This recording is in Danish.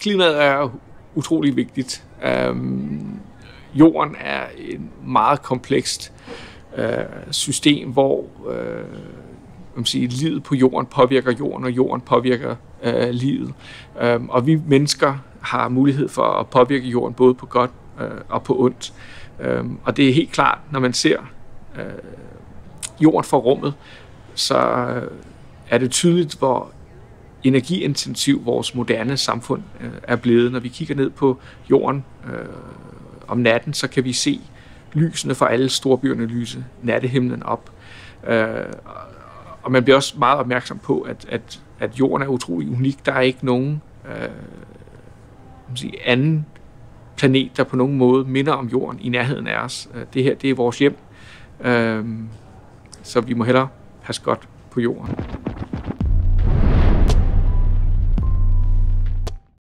klimaet er utrolig vigtigt. Øhm, jorden er et meget komplekst øh, system, hvor øh, man siger, livet på jorden påvirker jorden, og jorden påvirker øh, livet. Øhm, og vi mennesker har mulighed for at påvirke jorden både på godt øh, og på ondt. Øhm, og det er helt klart, når man ser øh, jorden fra rummet, så øh, er det tydeligt, hvor energiintensiv vores moderne samfund øh, er blevet. Når vi kigger ned på jorden øh, om natten, så kan vi se lysene fra alle storbyerne lyse nattehimlen op. Øh, og man bliver også meget opmærksom på, at, at, at jorden er utrolig unik. Der er ikke nogen øh, sige, anden planet, der på nogen måde minder om jorden i nærheden af os. Øh, det her, det er vores hjem. Øh, så vi må hellere passe godt på jorden.